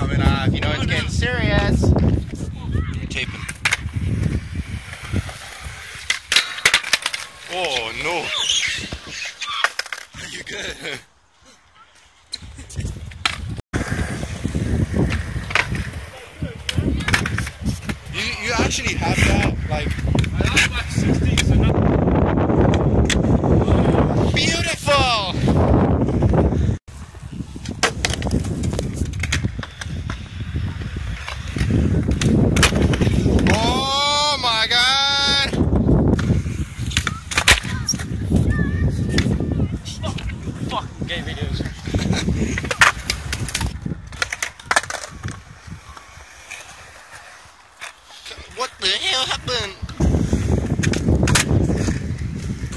coming off. You know it's oh, getting serious. Taping. Oh no. Are you good. you, you actually have that like. I lost my 16. Gay videos. What the hell happened?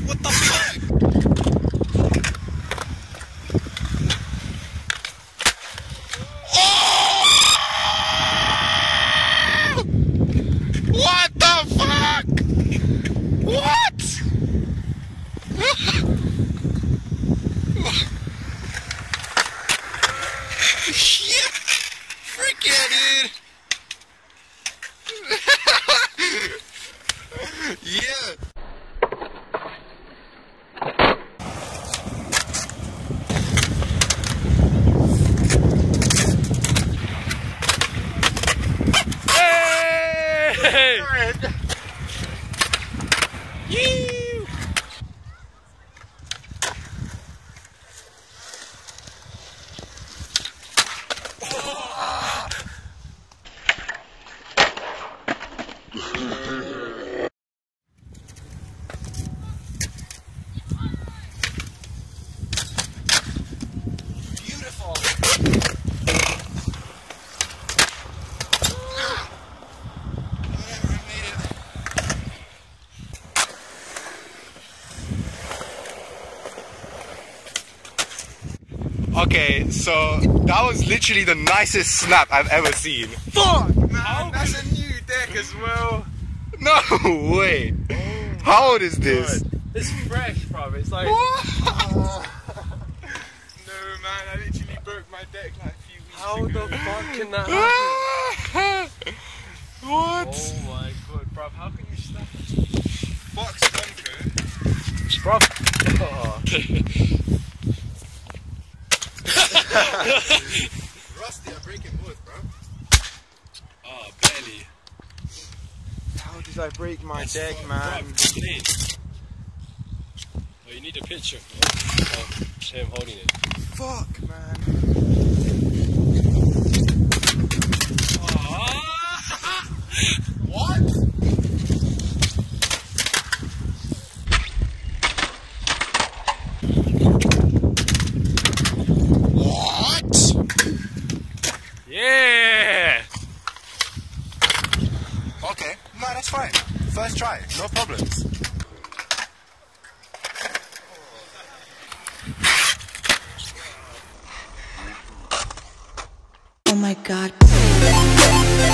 What the fuck? Oh! What the fuck? What? yeah, frick yeah, dude. Yeah. Hey! Yee! Beautiful. Whatever, I made it. Okay, so that was literally the nicest snap I've ever seen. Fuck, man, that's a new deck as well. No way. How old is this? It's fresh, bro. It's like. What? no, man, I literally broke my deck like a few weeks How ago. How the fuck can that happen? what? Oh my god, bro. How can you snap Fox Bunker. Bro. Oh. Rusty, I'm breaking wood, bro. oh, barely. How did I break my That's deck, man? up. Oh, you need a picture oh, of him holding it. Fuck, man. What? What? Yeah! Okay, no, that's fine. First try, no problems. Oh my god.